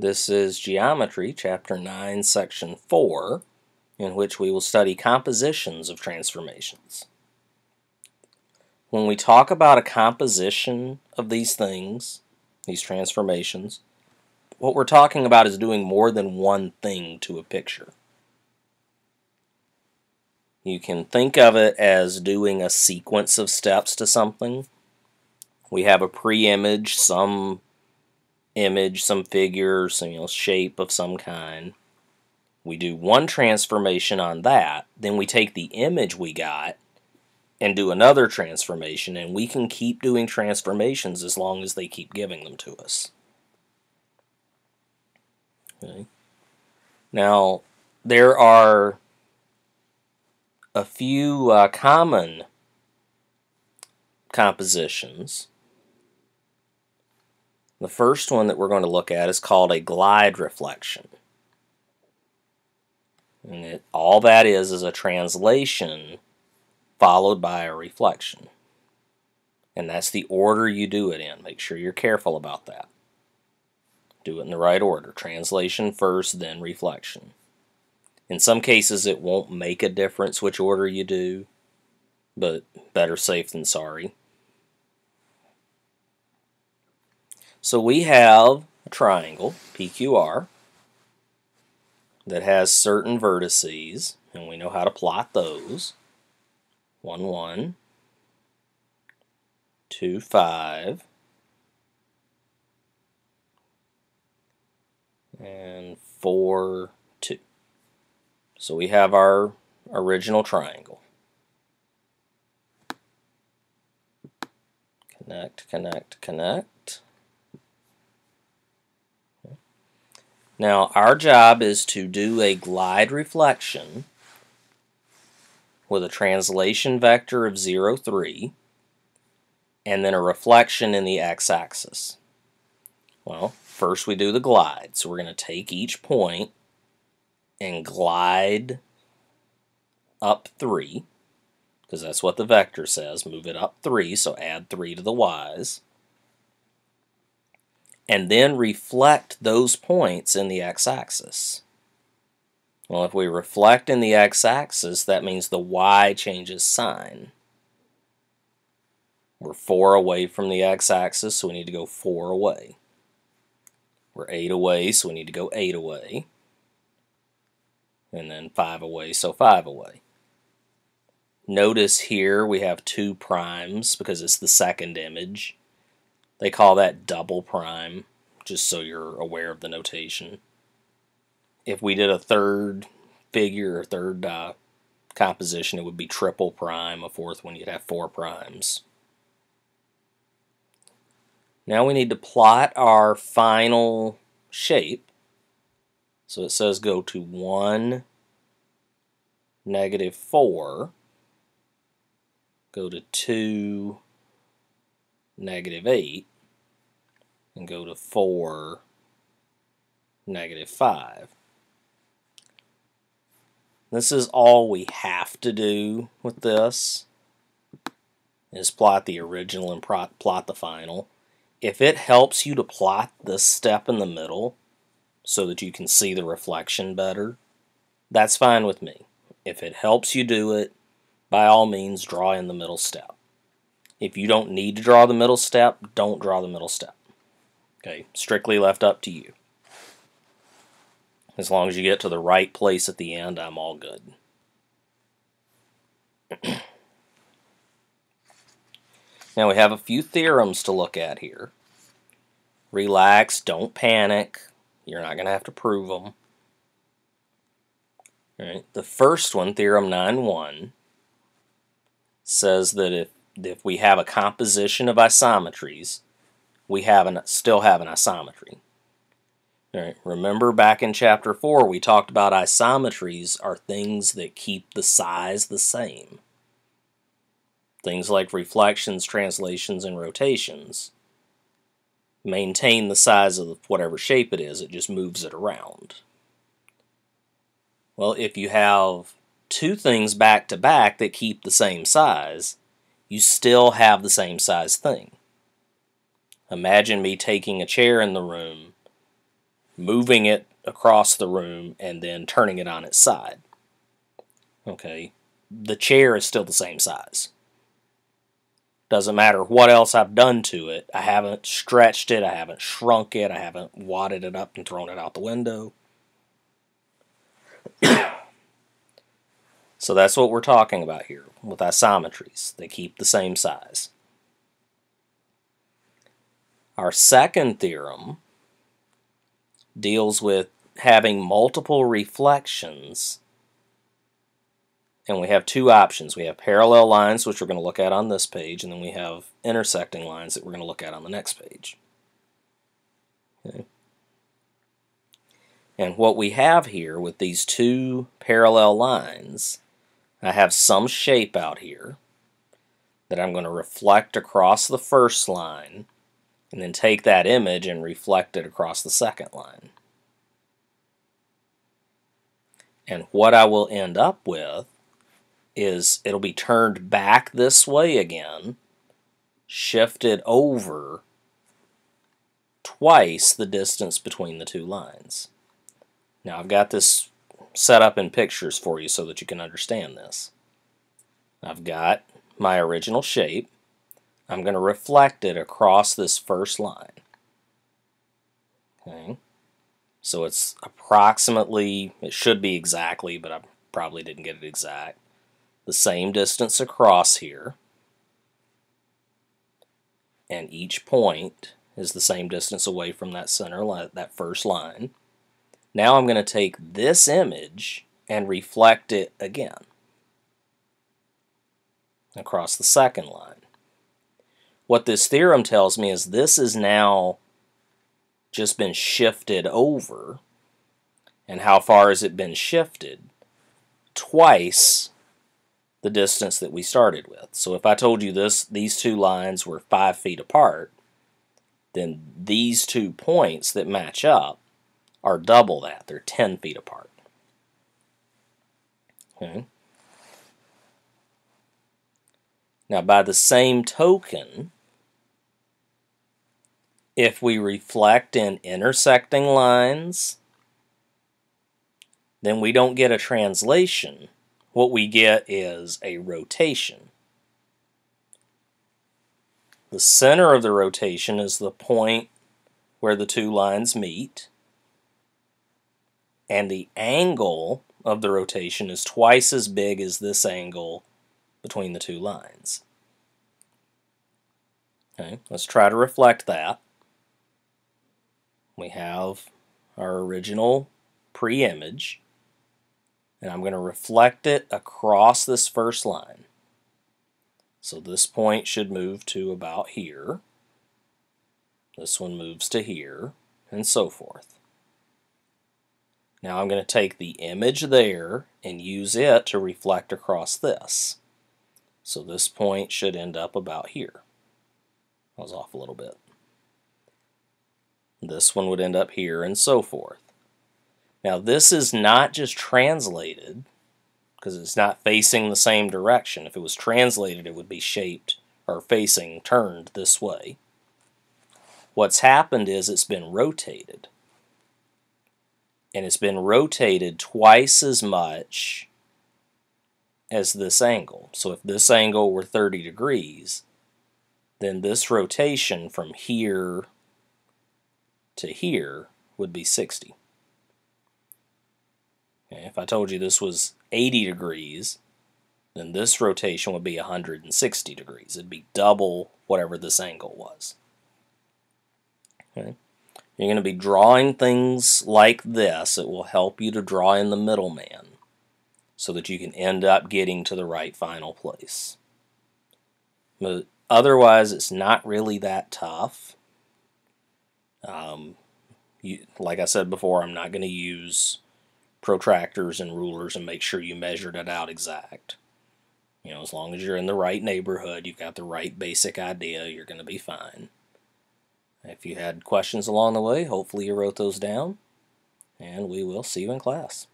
This is Geometry, Chapter 9, Section 4, in which we will study compositions of transformations. When we talk about a composition of these things, these transformations, what we're talking about is doing more than one thing to a picture. You can think of it as doing a sequence of steps to something. We have a pre-image, some image, some figure, some you know, shape of some kind. We do one transformation on that, then we take the image we got and do another transformation, and we can keep doing transformations as long as they keep giving them to us. Okay. Now, there are a few uh, common compositions the first one that we're going to look at is called a glide reflection. And it, all that is is a translation followed by a reflection. And that's the order you do it in. Make sure you're careful about that. Do it in the right order. Translation first, then reflection. In some cases, it won't make a difference which order you do, but better safe than sorry. So we have a triangle, PQR, that has certain vertices, and we know how to plot those. 1, 1, 2, 5, and 4, 2. So we have our original triangle. Connect, connect, connect. Now our job is to do a glide reflection with a translation vector of 0, 3 and then a reflection in the x-axis. Well, first we do the glide. So we're going to take each point and glide up 3 because that's what the vector says. Move it up 3, so add 3 to the y's and then reflect those points in the x-axis. Well, if we reflect in the x-axis, that means the y changes sign. We're 4 away from the x-axis, so we need to go 4 away. We're 8 away, so we need to go 8 away. And then 5 away, so 5 away. Notice here we have two primes because it's the second image. They call that double prime, just so you're aware of the notation. If we did a third figure or third uh, composition, it would be triple prime. A fourth one, you'd have four primes. Now we need to plot our final shape. So it says go to 1, negative 4, go to 2, negative 8, and go to 4, negative 5. This is all we have to do with this, is plot the original and plot the final. If it helps you to plot this step in the middle so that you can see the reflection better, that's fine with me. If it helps you do it, by all means, draw in the middle step. If you don't need to draw the middle step, don't draw the middle step. Okay, strictly left up to you. As long as you get to the right place at the end, I'm all good. now we have a few theorems to look at here. Relax, don't panic. You're not going to have to prove them. All right, the first one, Theorem 9.1, says that if, if we have a composition of isometries, we have an, still have an isometry. All right, remember back in chapter 4 we talked about isometries are things that keep the size the same. Things like reflections, translations, and rotations maintain the size of whatever shape it is, it just moves it around. Well, if you have two things back to back that keep the same size, you still have the same size thing. Imagine me taking a chair in the room moving it across the room and then turning it on its side. Okay, the chair is still the same size. Doesn't matter what else I've done to it. I haven't stretched it, I haven't shrunk it, I haven't wadded it up and thrown it out the window. so that's what we're talking about here with isometries. They keep the same size. Our second theorem deals with having multiple reflections and we have two options. We have parallel lines, which we're going to look at on this page, and then we have intersecting lines that we're going to look at on the next page. Okay. And what we have here with these two parallel lines, I have some shape out here that I'm going to reflect across the first line and then take that image and reflect it across the second line. And what I will end up with is it'll be turned back this way again, shifted over twice the distance between the two lines. Now I've got this set up in pictures for you so that you can understand this. I've got my original shape. I'm going to reflect it across this first line. Okay. So it's approximately, it should be exactly, but I probably didn't get it exact the same distance across here, and each point is the same distance away from that center line, that first line. Now I'm going to take this image and reflect it again across the second line. What this theorem tells me is this is now just been shifted over. And how far has it been shifted? Twice the distance that we started with. So if I told you this, these two lines were five feet apart, then these two points that match up are double that. They're 10 feet apart. Okay. Now by the same token, if we reflect in intersecting lines, then we don't get a translation what we get is a rotation. The center of the rotation is the point where the two lines meet, and the angle of the rotation is twice as big as this angle between the two lines. Okay, let's try to reflect that. We have our original pre-image and I'm going to reflect it across this first line. So this point should move to about here. This one moves to here, and so forth. Now I'm going to take the image there and use it to reflect across this. So this point should end up about here. I was off a little bit. This one would end up here, and so forth. Now this is not just translated because it's not facing the same direction. If it was translated, it would be shaped or facing turned this way. What's happened is it's been rotated. And it's been rotated twice as much as this angle. So if this angle were 30 degrees, then this rotation from here to here would be 60. Okay, if I told you this was 80 degrees, then this rotation would be 160 degrees. It'd be double whatever this angle was. Okay. You're going to be drawing things like this. It will help you to draw in the middleman so that you can end up getting to the right final place. But otherwise, it's not really that tough. Um, you, like I said before, I'm not going to use protractors and rulers and make sure you measured it out exact. You know, as long as you're in the right neighborhood, you've got the right basic idea, you're going to be fine. If you had questions along the way, hopefully you wrote those down, and we will see you in class.